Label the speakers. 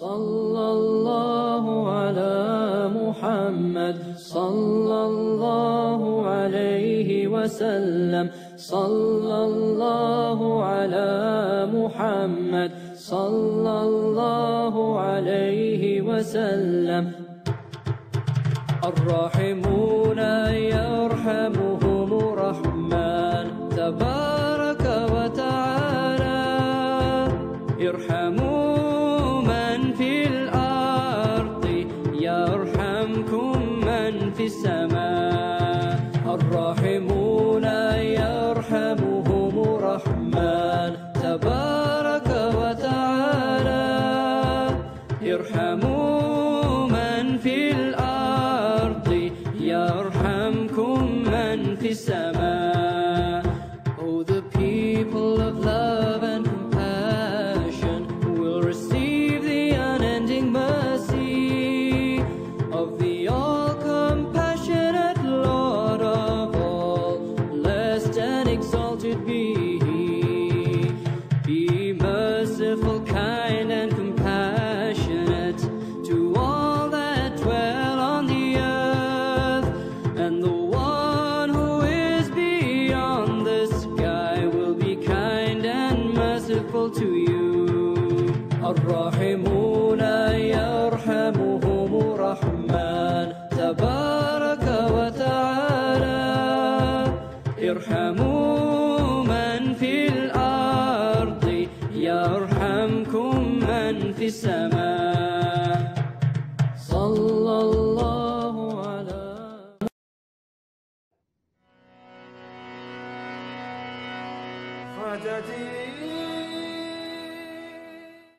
Speaker 1: صلى الله على محمد صلى الله عليه وسلم. صلى الله على محمد صلى الله عليه وسلم. الراحمون يرحمون من merciful to you. الراحمون يرحمهم الرحمن تبارك وتعالى. ارحموا من في الأرض. يرحمكم من في السماء. صلى الله على
Speaker 2: حاجتي